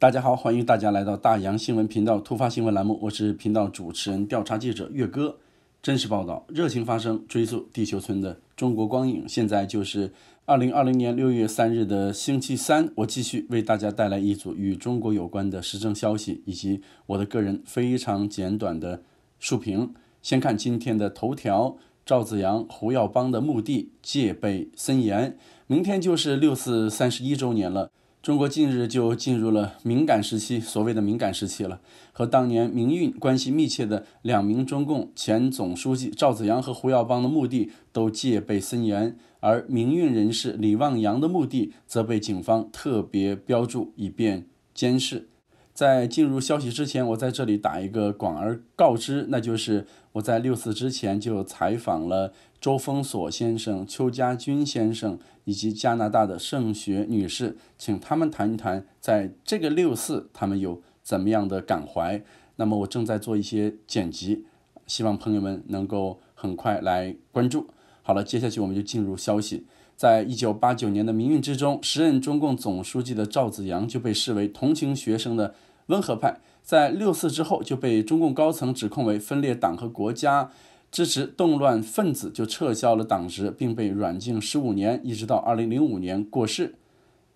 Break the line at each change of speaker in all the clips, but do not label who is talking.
大家好，欢迎大家来到大洋新闻频道突发新闻栏目，我是频道主持人、调查记者岳哥。真实报道，热情发声，追溯地球村的中国光影。现在就是二零二零年六月三日的星期三，我继续为大家带来一组与中国有关的时政消息，以及我的个人非常简短的述评。先看今天的头条：赵子阳、胡耀邦的墓地戒备森严，明天就是六四三十一周年了。中国近日就进入了敏感时期，所谓的敏感时期了。和当年民运关系密切的两名中共前总书记赵子阳和胡耀邦的墓地都戒备森严，而民运人士李旺阳的墓地则被警方特别标注，以便监视。在进入消息之前，我在这里打一个广而告之，那就是我在六四之前就采访了周峰锁先生、邱家军先生以及加拿大的盛雪女士，请他们谈一谈在这个六四他们有怎么样的感怀。那么我正在做一些剪辑，希望朋友们能够很快来关注。好了，接下去我们就进入消息。在一九八九年的民运之中，时任中共总书记的赵子阳就被视为同情学生的。温和派在六四之后就被中共高层指控为分裂党和国家，支持动乱分子就撤销了党职，并被软禁十五年，一直到二零零五年过世。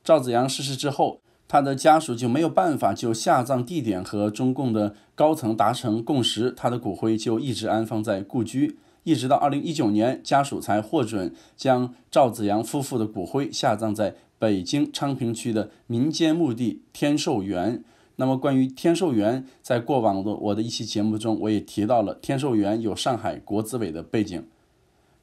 赵子阳逝世之后，他的家属就没有办法就下葬地点和中共的高层达成共识，他的骨灰就一直安放在故居，一直到二零一九年，家属才获准将赵子阳夫妇的骨灰下葬在北京昌平区的民间墓地天寿园。那么，关于天寿园，在过往的我的一期节目中，我也提到了天寿园有上海国资委的背景。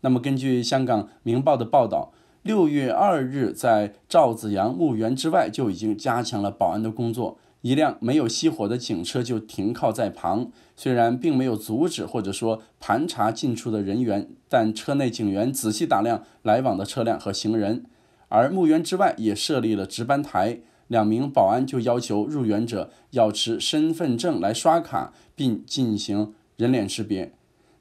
那么，根据香港《明报》的报道，六月二日，在赵子阳墓园之外就已经加强了保安的工作，一辆没有熄火的警车就停靠在旁。虽然并没有阻止或者说盘查进出的人员，但车内警员仔细打量来往的车辆和行人，而墓园之外也设立了值班台。两名保安就要求入园者要持身份证来刷卡，并进行人脸识别。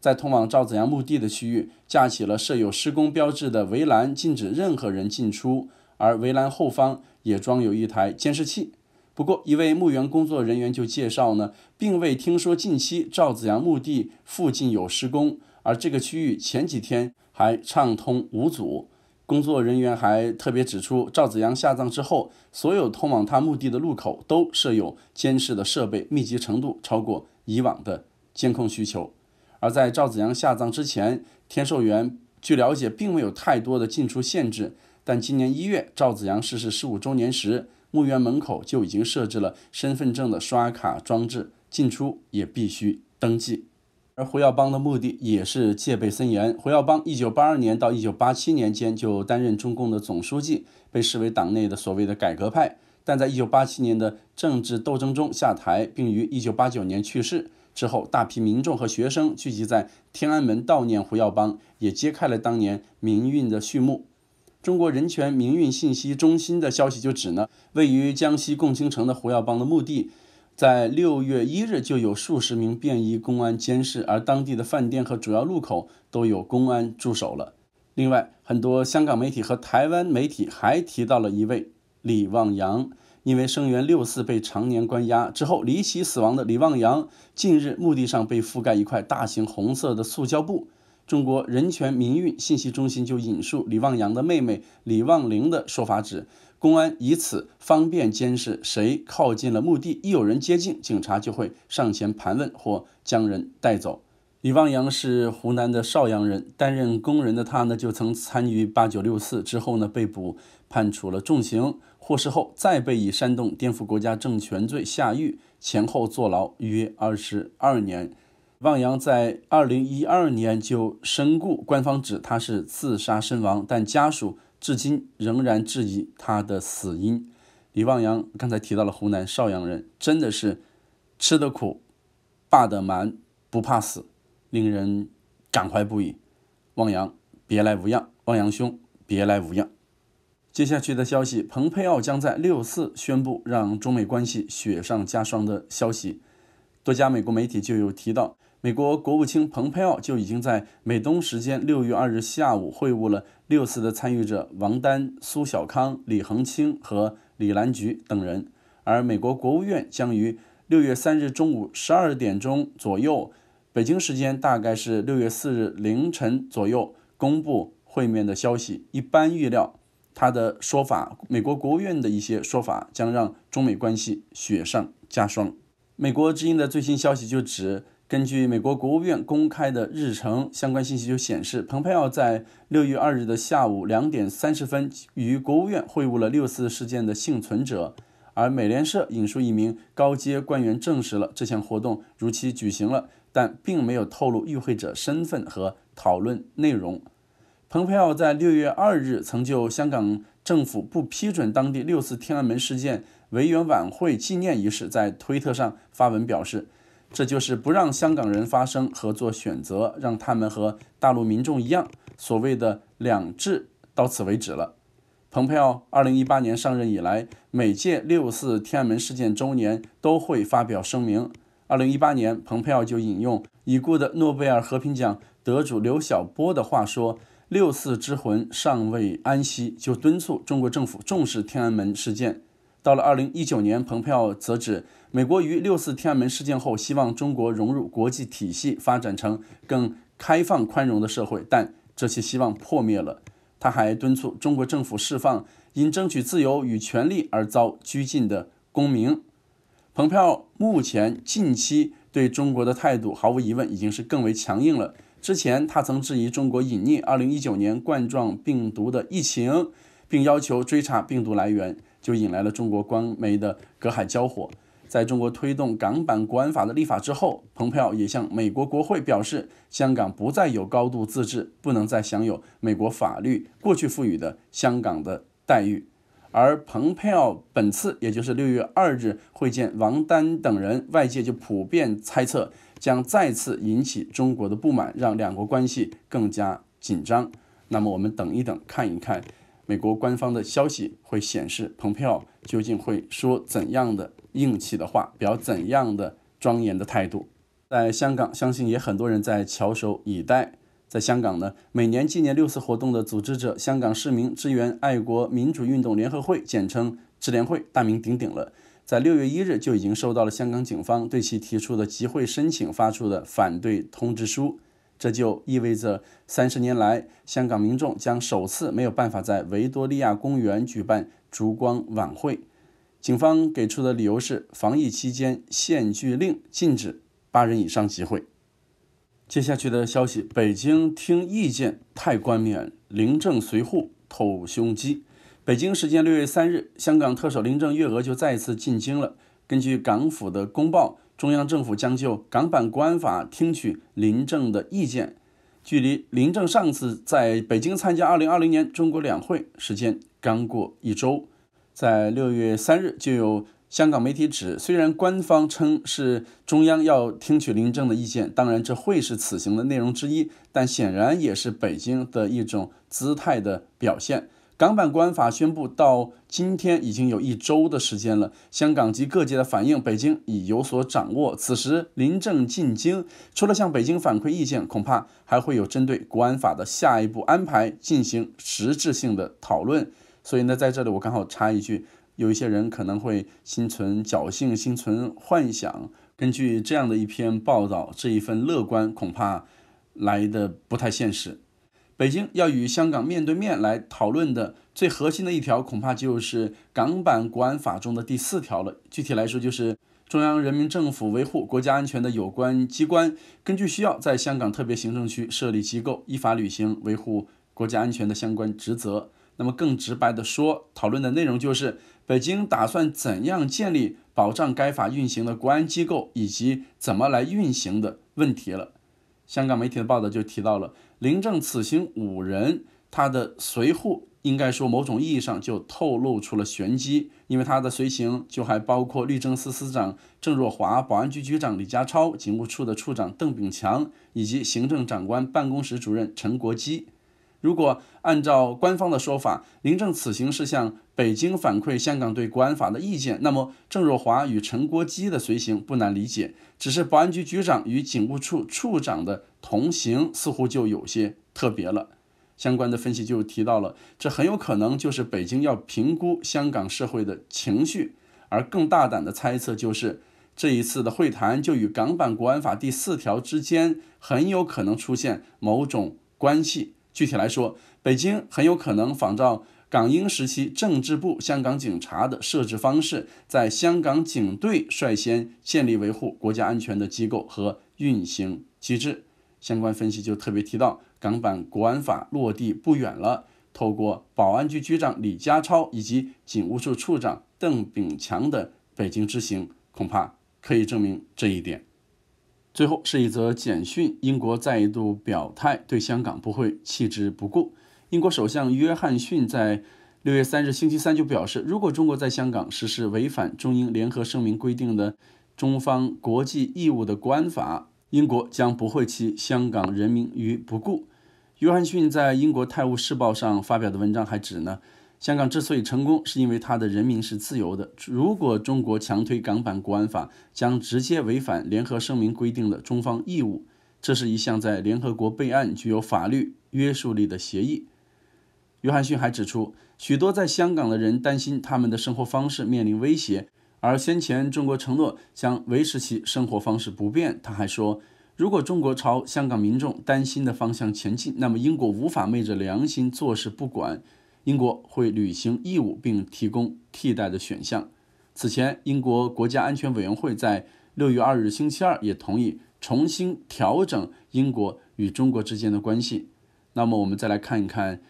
在通往赵子阳墓地的区域，架起了设有施工标志的围栏，禁止任何人进出。而围栏后方也装有一台监视器。不过，一位墓园工作人员就介绍呢，并未听说近期赵子阳墓地附近有施工，而这个区域前几天还畅通无阻。工作人员还特别指出，赵子阳下葬之后，所有通往他墓地的路口都设有监视的设备，密集程度超过以往的监控需求。而在赵子阳下葬之前，天寿园据了解并没有太多的进出限制，但今年一月赵子阳逝世十五周年时，墓园门口就已经设置了身份证的刷卡装置，进出也必须登记。而胡耀邦的墓地也是戒备森严。胡耀邦1982年到1987年间就担任中共的总书记，被视为党内的所谓的改革派。但在1987年的政治斗争中下台，并于1989年去世之后，大批民众和学生聚集在天安门悼念胡耀邦，也揭开了当年民运的序幕。中国人权民运信息中心的消息就指呢，位于江西共青城的胡耀邦的墓地。在六月一日就有数十名便衣公安监视，而当地的饭店和主要路口都有公安驻守了。另外，很多香港媒体和台湾媒体还提到了一位李旺阳，因为声援六四被常年关押之后离奇死亡的李旺阳，近日墓地上被覆盖一块大型红色的塑胶布。中国人权民运信息中心就引述李旺阳的妹妹李旺玲的说法指。公安以此方便监视谁靠近了墓地，一有人接近，警察就会上前盘问或将人带走。李旺阳是湖南的邵阳人，担任工人的他呢，就曾参与八九六四之后呢，被捕判处了重刑，获释后再被以煽动颠覆国家政权罪下狱，前后坐牢约二十二年。旺阳在二零一二年就身故，官方指他是自杀身亡，但家属。至今仍然质疑他的死因。李旺阳刚才提到了湖南邵阳人，真的是吃得苦、霸得蛮、不怕死，令人感怀不已。望阳别来无恙，望阳兄别来无恙。接下去的消息，蓬佩奥将在六四宣布让中美关系雪上加霜的消息，多家美国媒体就有提到。美国国务卿蓬佩奥就已经在美东时间六月二日下午会晤了六次的参与者王丹、苏小康、李恒清和李兰菊等人。而美国国务院将于六月三日中午十二点钟左右，北京时间大概是六月四日凌晨左右公布会面的消息。一般预料，他的说法，美国国务院的一些说法，将让中美关系雪上加霜。美国之音的最新消息就指。根据美国国务院公开的日程，相关信息就显示，蓬佩奥在六月二日的下午两点三十分与国务院会晤了六四事件的幸存者。而美联社引述一名高阶官员证实了这项活动如期举行了，但并没有透露与会者身份和讨论内容。蓬佩奥在六月二日曾就香港政府不批准当地六四天安门事件维园晚会纪念仪式，在推特上发文表示。这就是不让香港人发声和做选择，让他们和大陆民众一样，所谓的“两制”到此为止了。蓬佩奥二零一八年上任以来，每届六四天安门事件周年都会发表声明。二零一八年，蓬佩奥就引用已故的诺贝尔和平奖得主刘晓波的话说：“六四之魂尚未安息”，就敦促中国政府重视天安门事件。到了二零一九年，蓬佩奥则指。美国于六四天安门事件后，希望中国融入国际体系，发展成更开放宽容的社会，但这些希望破灭了。他还敦促中国政府释放因争取自由与权利而遭拘禁的公民。蓬佩奥目前近期对中国的态度，毫无疑问已经是更为强硬了。之前他曾质疑中国隐匿2019年冠状病毒的疫情，并要求追查病毒来源，就引来了中国官媒的隔海交火。在中国推动港版国安法的立法之后，蓬佩奥也向美国国会表示，香港不再有高度自治，不能再享有美国法律过去赋予的香港的待遇。而蓬佩奥本次，也就是六月二日会见王丹等人，外界就普遍猜测将再次引起中国的不满，让两国关系更加紧张。那么我们等一等，看一看美国官方的消息会显示，蓬佩奥究竟会说怎样的。硬气的话，表怎样的庄严的态度？在香港，相信也很多人在翘首以待。在香港呢，每年纪念六四活动的组织者——香港市民支援爱国民主运动联合会（简称支联会）大名鼎鼎了。在六月一日就已经收到了香港警方对其提出的集会申请发出的反对通知书，这就意味着三十年来，香港民众将首次没有办法在维多利亚公园举办烛光晚会。警方给出的理由是，防疫期间限聚令禁止八人以上集会。接下去的消息：北京听意见太冠冕，林郑随扈透胸肌。北京时间六月三日，香港特首林郑月娥就再次进京了。根据港府的公报，中央政府将就港版国安法听取林郑的意见。距离林郑上次在北京参加二零二零年中国两会时间刚过一周。在六月三日，就有香港媒体指，虽然官方称是中央要听取林郑的意见，当然这会是此行的内容之一，但显然也是北京的一种姿态的表现。港版国安法宣布到今天已经有一周的时间了，香港及各界的反应，北京已有所掌握。此时林郑进京，除了向北京反馈意见，恐怕还会有针对国安法的下一步安排进行实质性的讨论。所以呢，在这里我刚好插一句，有一些人可能会心存侥幸、心存幻想。根据这样的一篇报道，这一份乐观恐怕来的不太现实。北京要与香港面对面来讨论的最核心的一条，恐怕就是港版国安法中的第四条了。具体来说，就是中央人民政府维护国家安全的有关机关，根据需要在香港特别行政区设立机构，依法履行维护国家安全的相关职责。那么更直白的说，讨论的内容就是北京打算怎样建立保障该法运行的国安机构，以及怎么来运行的问题了。香港媒体的报道就提到了林郑此行五人，他的随扈应该说某种意义上就透露出了玄机，因为他的随行就还包括律政司司长郑若骅、保安局局长李家超、警务处的处长邓炳强以及行政长官办公室主任陈国基。如果按照官方的说法，林郑此行是向北京反馈香港对国安法的意见，那么郑若骅与陈国基的随行不难理解，只是保安局局长与警务处处长的同行似乎就有些特别了。相关的分析就提到了，这很有可能就是北京要评估香港社会的情绪，而更大胆的猜测就是，这一次的会谈就与港版国安法第四条之间很有可能出现某种关系。具体来说，北京很有可能仿照港英时期政治部香港警察的设置方式，在香港警队率先建立维护国家安全的机构和运行机制。相关分析就特别提到，港版国安法落地不远了。透过保安局局长李家超以及警务处处长邓炳强的北京之行，恐怕可以证明这一点。最后是一则简讯：英国再度表态，对香港不会弃之不顾。英国首相约翰逊在六月三日星期三就表示，如果中国在香港实施违反中英联合声明规定的中方国际义务的国安法，英国将不会弃香港人民于不顾。约翰逊在英国《泰晤士报》上发表的文章还指呢，香港之所以成功，是因为它的人民是自由的。如果中国强推港版国安法，将直接违反联合声明规定的中方义务。这是一项在联合国备案、具有法律约束力的协议。约翰逊还指出，许多在香港的人担心他们的生活方式面临威胁，而先前中国承诺将维持其生活方式不变。他还说。如果中国朝香港民众担心的方向前进，那么英国无法昧着良心坐视不管，英国会履行义务并提供替代的选项。此前，英国国家安全委员会在六月二日星期二也同意重新调整英国与中国之间的关系。那么，我们再来看一看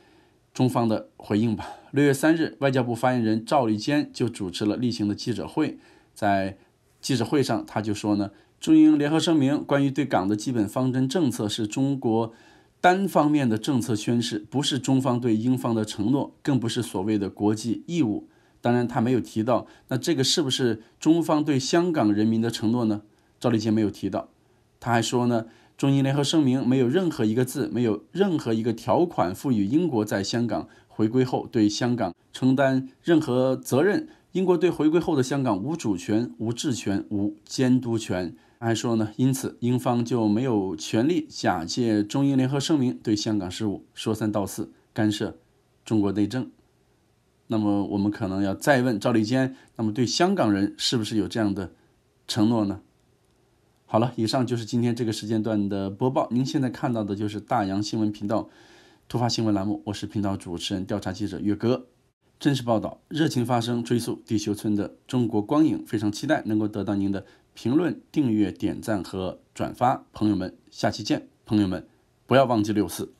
中方的回应吧。六月三日，外交部发言人赵立坚就主持了例行的记者会，在记者会上他就说呢。中英联合声明关于对港的基本方针政策是中国单方面的政策宣示，不是中方对英方的承诺，更不是所谓的国际义务。当然，他没有提到，那这个是不是中方对香港人民的承诺呢？赵立坚没有提到。他还说呢，中英联合声明没有任何一个字，没有任何一个条款赋予英国在香港回归后对香港承担任何责任。英国对回归后的香港无主权、无治权、无监督权。还说呢，因此英方就没有权利假借中英联合声明对香港事务说三道四，干涉中国内政。那么我们可能要再问赵立坚，那么对香港人是不是有这样的承诺呢？好了，以上就是今天这个时间段的播报。您现在看到的就是大洋新闻频道突发新闻栏目，我是频道主持人、调查记者岳哥，真实报道，热情发声，追溯地球村的中国光影。非常期待能够得到您的。评论、订阅、点赞和转发，朋友们，下期见！朋友们，不要忘记六四。